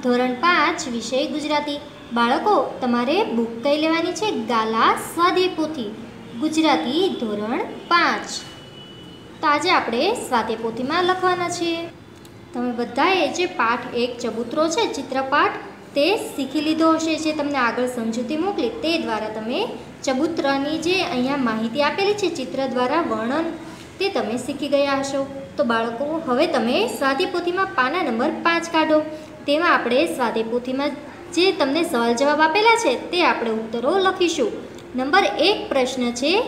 ધોરણ પાંચ, વિષય ગુજરાતી. બાળકો, તમારે બુક કઈ લેવાની છે? ગાલા સ્વાધ્યાય પોથી ગુજરાતી ધોરણ પાંચ. તો આજે આપણે સ્વાધ્યાય પોથીમાં લખવાના છીએ તમે બધાએ જે પાઠ એક ચબૂતરો છે, ચિત્રપાઠ, તે શીખી લીધો હશે. જે તમને આગળ સમજૂતી મોકલી, તે દ્વારા તમે ચબૂતરાની જે અહીંયા માહિતી આપેલી છે, ચિત્ર દ્વારા વર્ણન, તે તમે શીખી ગયા હશો. તો બાળકો, હવે તમે સ્વાધ્યાય પોથીમાં પાના નંબર પાંચ કાઢો. તેમાં આપણે સ્વાધ્યાય જે તમને સવાલ જવાબ આપેલા છે તે આપણે ઉત્તરો લખીશું. નંબર એક પ્રશ્ન છે,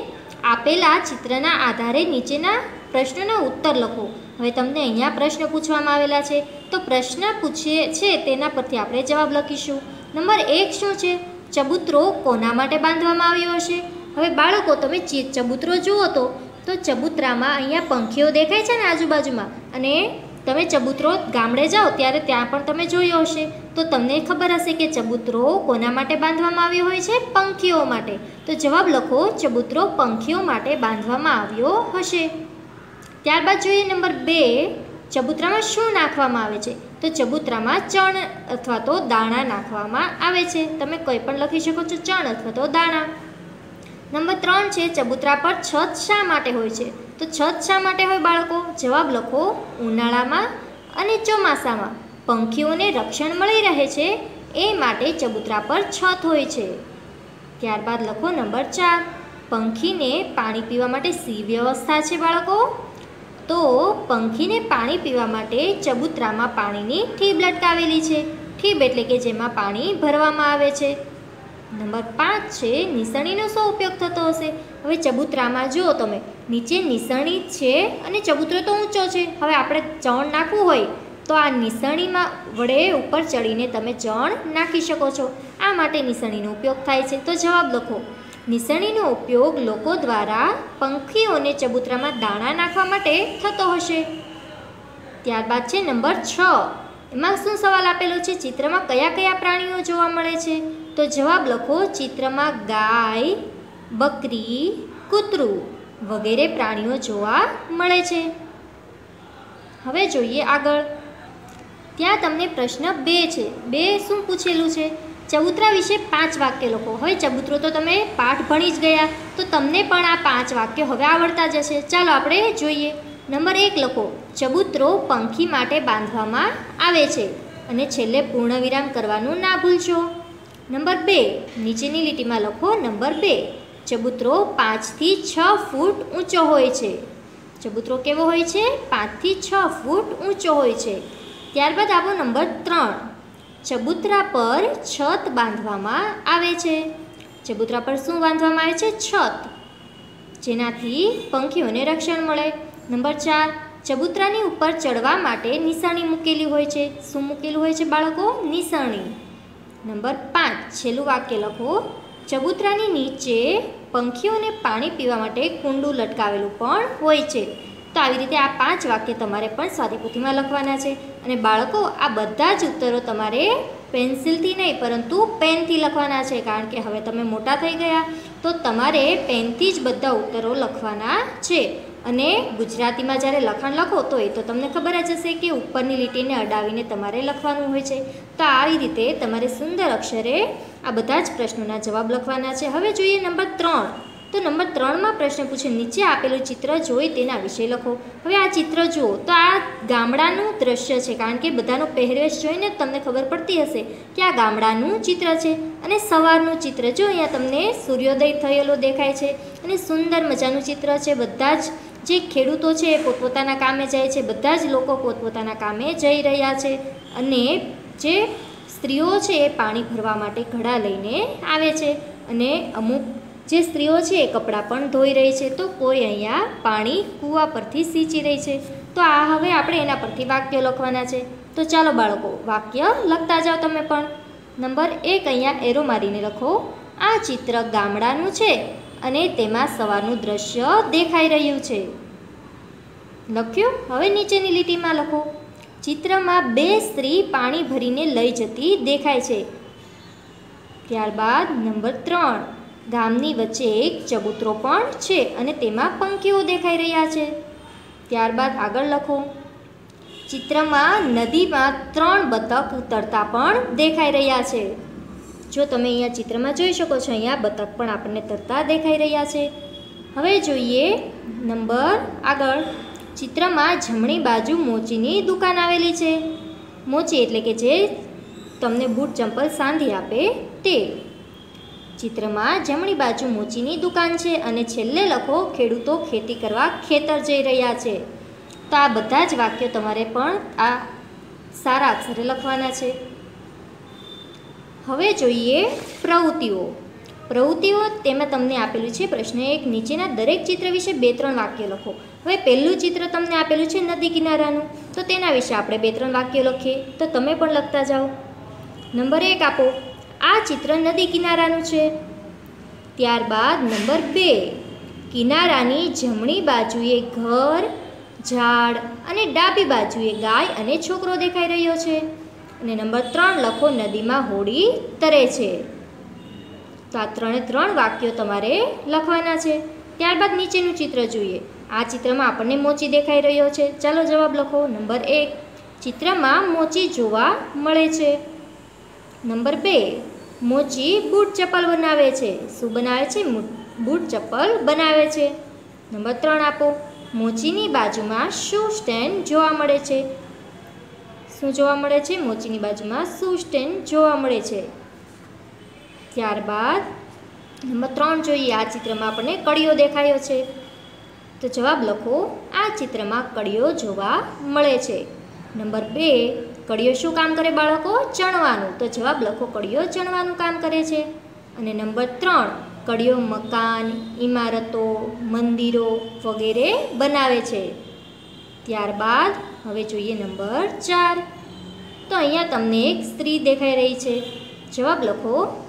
આપેલા ચિત્રના આધારે નીચેના પ્રશ્નોના ઉત્તર લખો. હવે તમને અહીંયા પ્રશ્ન પૂછવામાં આવેલા છે, તો પ્રશ્ન પૂછીએ છે તેના પરથી આપણે જવાબ લખીશું. નંબર એક શું છે, ચબૂતરો કોના માટે બાંધવામાં આવ્યો હશે? હવે બાળકો, તમે ચબૂતરો જુઓ તો તો ચબૂતરામાં અહીંયા પંખીઓ દેખાય છે ને આજુબાજુમાં? અને તમે ચબૂતરો ગામડે જાઓ ત્યારે ત્યાં પણ તમે જોયો હશે. તો તમને ખબર હશે કે ચબૂતરો કોના માટે બાંધવામાં આવ્યો હોય છે? પંખીઓ માટે. તો જવાબ લખો, ચબૂતરો પંખીઓ માટે બાંધવામાં આવ્યો હશે. ત્યારબાદ જોઈએ નંબર બે, ચબૂતરામાં શું નાખવામાં આવે છે? તો ચબૂતરામાં ચણ અથવા તો દાણા નાખવામાં આવે છે. તમે કંઈ પણ લખી શકો છો ચણ અથવા તો દાણા. નંબર ત્રણ છે, ચબૂતરા પર છત શા માટે હોય છે? તો છત શા માટે હોય બાળકો? જવાબ લખો ઉનાળામાં અને ચોમાસામાં. પંખીઓને રક્ષણ મળી રહે છે, એ માટે ચબૂતરા પર છત હોય છે. ત્યારબાદ લખો નંબર ચાર. પંખીને પાણી પીવા માટે સી વ્યવસ્થા છે બાળકો? તો પંખીને પાણી પીવા માટે ચબૂતરામાં પાણીની ઠીબ લટકાવેલી છે. ઠીબ એટલે કે જેમાં પાણી ભરવામાં આવે છે. નંબર પાંચ છે, નિસરણીનો શો ઉપયોગ થતો હશે? હવે ચબૂતરામાં જુઓ તમે. નીચે નિસરણી છે અને ચબૂતરો તો ઊંચો છે. હવે આપણે ચણ નાખવું હોય તો આ નિસરણીમાં વડે ઉપર ચડીને તમે ચણ નાખી શકો છો. આ માટે નિસરણીનો ઉપયોગ થાય છે. તો જવાબ લખો. નિસરણીનો ઉપયોગ લોકો દ્વારા પંખીઓને ચબૂતરામાં દાણા નાખવા માટે થતો હશે. ત્યારબાદ છે નંબર છ. એમાં શું સવાલ આપેલો છે? ચિત્રમાં કયા કયા પ્રાણીઓ જોવા મળે છે? તો જવાબ લખો, ચિત્રમાં ગાય, બકરી, કૂતરું વગેરે પ્રાણીઓ જોવા મળે છે. હવે જોઈએ આગળ. ત્યાં તમને પ્રશ્ન બે છે. બે શું પૂછેલું છે? ચબૂતરા વિશે પાંચ વાક્ય લખો. હવે ચબૂતરો તો તમે પાઠ ભણી જ ગયા. તો તમને પણ આ પાંચ વાક્ય હવે આવડતા જશે. ચાલો આપણે જોઈએ. નંબર એક લખો ચબૂતરો પંખી માટે બાંધવામાં આવે છે અને છેલ્લે પૂર્ણ વિરામ કરવાનું ના ભૂલશો. નંબર બે, નીચેની લીટીમાં લખો નંબર બે, ચબૂતરો પાંચથી છ ફૂટ ઊંચો હોય છે. ચબૂતરો કેવો હોય છે? પાંચથી છ ફૂટ ઊંચો હોય છે. ત્યારબાદ આવો નંબર ત્રણ, ચબૂતરા પર છત બાંધવામાં આવે છે. ચબૂતરા પર શું બાંધવામાં આવે છે? છત. જેનાથી પંખીઓને રક્ષણ મળે. નંબર ચાર, ચબૂતરાની ઉપર ચડવા માટે નિશાણી મૂકેલી હોય છે. શું મૂકેલું હોય છે બાળકો? નિશાણી નંબર પાંચ, છેલ્લું વાક્ય લખો. ચબૂતરાની નીચે પંખીઓને પાણી પીવા માટે કુંડું લટકાવેલું પણ હોય છે. તો આવી રીતે આ પાંચ વાક્ય તમારે પણ સ્વાધ્યાયપોથીમાં લખવાના છે. અને બાળકો, આ બધા જ ઉત્તરો તમારે પેન્સિલથી નહીં, પરંતુ પેનથી લખવાના છે. કારણ કે હવે તમે મોટા થઈ ગયા, તો તમારે પેનથી જ બધા ઉત્તરો લખવાના છે. અને ગુજરાતીમાં જ્યારે લખાણ લખો, તો એ તો તમને ખબર જ હશે કે ઉપરની લીટીને અડાવીને તમારે લખવાનું હોય છે. તો આવી રીતે તમારે સુંદર અક્ષરે આ બધા જ પ્રશ્નોના જવાબ લખવાના છે. હવે જોઈએ નંબર ત્રણ. તો નંબર ત્રણમાં પ્રશ્ન પૂછે, નીચે આપેલું ચિત્ર જોઈ તેના વિશે લખો. હવે આ ચિત્ર જુઓ. તો આ ગામડાનું દ્રશ્ય છે, કારણ કે બધાનો પહેરવેશ જોઈને તમને ખબર પડતી હશે કે આ ગામડાનું ચિત્ર છે. અને સવારનું ચિત્ર જો અહીંયા તમને સૂર્યોદય થયેલો દેખાય છે. અને સુંદર મજાનું ચિત્ર છે, બધા જ જે ખેડૂતો છે એ પોતપોતાના કામે જાય છે, બધા જ લોકો પોતપોતાના કામે જઈ રહ્યા છે અને જે સ્ત્રીઓ છે એ પાણી ભરવા માટે ઘડા લઈને આવે છે અને અમુક જે સ્ત્રીઓ છે એ કપડાં પણ ધોઈ રહી છે તો કોઈ અહીંયા પાણી કૂવા પરથી સિંચી રહી છે. તો આ હવે આપણે એના પરથી વાક્ય લખવાના છે. તો ચાલો બાળકો, વાક્ય લખતા જાઓ તમે પણ. નંબર એક, અહીંયા એરો મારીને લખો. આ ચિત્ર ગામડાનું છે. અને તેમાં સવારનું દ્રશ્ય દેખાઈ રહ્યું છે. લખ્યું? હવે નીચેની લીટીમાં લખો. ચિત્રમાં બે સ્ત્રી પાણી ભરીને લઈ જતી દેખાય છે. ત્યારબાદ નંબર ત્રણ. ગામની વચ્ચે એક ચબૂતરો પણ છે અને તેમાં પંખીઓ દેખાઈ રહ્યા છે. ત્યારબાદ આગળ લખો. ચિત્રમાં નદીમાં ત્રણ બતક તરતા પણ દેખાઈ રહ્યા છે. જો તમે અહીંયા ચિત્રમાં જોઈ શકો છો, અહીંયા બતક પણ આપણને તરતા દેખાઈ રહ્યા છે. હવે જોઈએ નંબર આગળ. ચિત્રમાં જમણી બાજુ મોચીની દુકાન આવેલી છે. મોચી એટલે કે જે તમને બૂટ ચંપલ સાંધી આપે તે. ચિત્રમાં જમણી બાજુ મોચીની દુકાન છે અને છેલ્લે લખો, ખેડૂતો ખેતી કરવા ખેતર જઈ રહ્યા છે. તો આ બધા જ વાક્યો તમારે પણ આ સારા અક્ષરે લખવાના છે. હવે જોઈએ પ્રવૃત્તિઓ. પ્રવૃત્તિઓ તેમાં તમને આપેલું છે, પ્રશ્ન એક, નીચેના દરેક ચિત્ર વિશે બે, ત્રણ વાક્ય લખો. હવે પહેલું ચિત્ર તમને આપેલું છે નદી કિનારાનું. તો તેના વિશે આપણે બે, ત્રણ વાક્યો લખીએ. તો તમે પણ લખતા જાઓ. નંબર એક આપો, આ ચિત્ર નદી કિનારાનું છે. ત્યારબાદ નંબર બે, કિનારાની જમણી બાજુએ ઘર, ઝાડ અને ડાબી બાજુએ ગાય અને છોકરો દેખાઈ રહ્યો છે. અને નંબર ત્રણ લખો, નદીમાં હોડી તરે છે. તો આ ત્રણે ત્રણ વાક્યો તમારે લખવાના છે. ત્યારબાદ નીચેનું ચિત્ર જોઈએ. આ ચિત્રમાં આપણને મોચી દેખાઈ રહ્યો છે. ચાલો જવાબ લખો. નંબર એક, ચિત્રમાં મોચી જોવા મળે છે. નંબર બે, મોચી બૂટ ચપ્પલ બનાવે છે. શું બનાવે છે? બૂટ ચપ્પલ બનાવે છે. નંબર ત્રણ આપો, મોચીની બાજુમાં શૂ સ્ટેન્ડ જોવા મળે છે? શું જોવા મળે છે? મોચીની બાજુમાં શૂ સ્ટેન્ડ જોવા મળે છે. ત્યારબાદ નંબર ત્રણ જોઈએ. આ ચિત્રમાં આપણને કડીઓ દેખાયો છે. તો જવાબ લખો. આ ચિત્રમાં કડીઓ જોવા મળે છે. નંબર બે, કડીઓ શું કામ કરે બાળકો? ચણવાનું. તો જવાબ લખો, કડીઓ ચણવાનું કામ કરે છે. અને નંબર ત્રણ, કડીઓ મકાન ઇમારતો મંદિરો વગેરે બનાવે છે. ત્યારબાદ હવે જોઈએ નંબર ચાર. તો અહીંયા તમને એક સ્ત્રી દેખાઈ રહી છે. જવાબ લખો.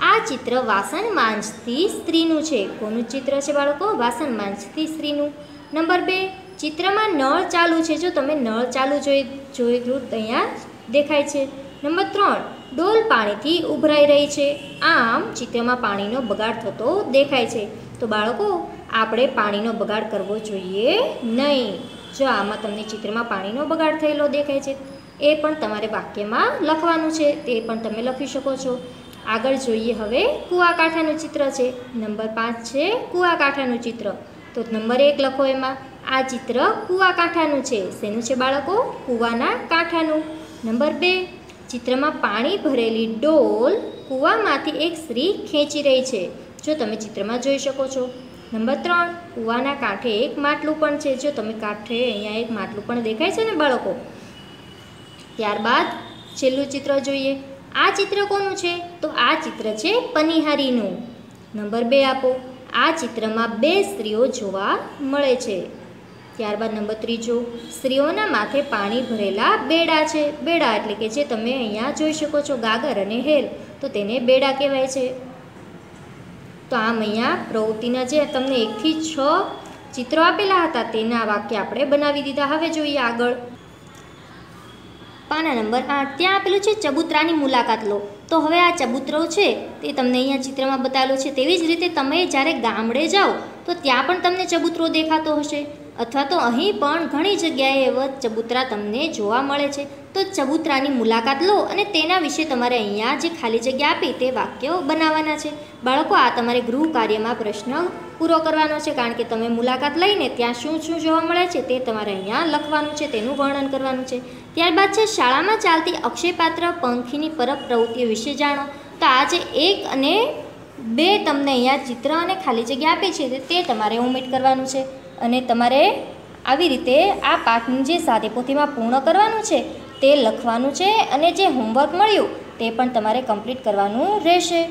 આ ચિત્ર વાસણ માંજતી સ્ત્રીનું છે. કોનું ચિત્ર છે બાળકો? વાસણ માંજતી સ્ત્રીનું. નંબર બે, ચિત્રમાં નળ ચાલુ છે. જો તમે નળ ચાલુ જોઈ જોયેલું અહીંયા દેખાય છે. નંબર ત્રણ, ડોલ પાણીથી ઉભરાઈ રહી છે. આમ ચિત્રમાં પાણીનો બગાડ થતો દેખાય છે. તો બાળકો, આપણે પાણીનો બગાડ કરવો જોઈએ નહીં. જો આમાં તમને ચિત્રમાં પાણીનો બગાડ થયેલો દેખાય છે, એ પણ તમારે વાક્યમાં લખવાનું છે, તે પણ તમે લખી શકો છો. આગળ જોઈએ હવે કૂવાકાંઠાનું ચિત્ર છે. નંબર પાંચ છે કૂવાકાંઠાનું ચિત્ર. તો નંબર એક લખો એમાં. આ ચિત્ર કૂવાકાંઠાનું છે. શેનું છે બાળકો? કૂવાના કાંઠાનું. નંબર બે, ચિત્રમાં પાણી ભરેલી ડોલ કૂવામાંથી એક સ્ત્રી ખેંચી રહી છે. જો તમે ચિત્રમાં જોઈ શકો છો નંબર ત્રણ, કૂવાના કાંઠે એક માટલું પણ છે. જો તમે કાંઠે અહીંયા એક માટલું પણ દેખાય છે ને બાળકો? ત્યારબાદ છેલ્લું ચિત્ર જોઈએ. આ ચિત્ર કોનું છે? તો આ ચિત્ર છે પનિહારીનું. નંબર બે આપો. આ ચિત્રમાં બે સ્ત્રીઓ જોવા મળે છે. ત્યારબાદ નંબર ત્રીજો, સ્ત્રીઓના માથે પાણી ભરેલા બેડા છે. બેડા એટલે કે જે તમે અહીંયા જોઈ શકો છો, ગાગર અને હેલ તો તેને બેડા કહેવાય છે. તો આમ અહીંયા પ્રવૃત્તિના જે તમને એકથી છ ચિત્રો આપેલા હતા, તેના વાક્ય આપણે બનાવી દીધા. હવે જોઈએ આગળ. પાના નંબર આઠ. ત્યાં આપેલું છે, ચબૂતરાની મુલાકાત લો. તો હવે આ ચબૂતરો છે, તે તમને અહીંયા ચિત્રમાં બતાવેલો છે. તેવી જ રીતે તમે જ્યારે ગામડે જાઓ, તો ત્યાં પણ તમને ચબૂતરો દેખાતો હશે. અથવા તો અહીં પણ ઘણી જગ્યાએ એવા ચબૂતરા તમને જોવા મળે છે. તો ચબૂતરાની મુલાકાત લો અને તેના વિશે તમારે અહીંયા જે ખાલી જગ્યા આપી તે વાક્યો બનાવવાના છે. બાળકો, આ તમારે ગૃહ કાર્યમાં પ્રશ્ન પૂરો કરવાનો છે, કારણ કે તમે મુલાકાત લઈને ત્યાં શું શું જોવા મળે છે તે તમારે અહીંયા લખવાનું છે, તેનું વર્ણન કરવાનું છે. ત્યારબાદ છે, શાળામાં ચાલતી અક્ષયપાત્ર પંખીની પરબ પ્રવૃત્તિઓ વિશે જાણો. તો આજે એક અને બે તમને અહીંયા ચિત્ર અને ખાલી જગ્યા આપી છે, તે તમારે ઉમેટ કરવાનું છે. અને તમારે આવી રીતે આ પાઠનું જે સાદે પોથીમાં પૂર્ણ કરવાનું છે, તે લખવાનું છે અને જે હોમવર્ક મળ્યું, તે પણ તમારે કમ્પ્લીટ કરવાનું રહેશે.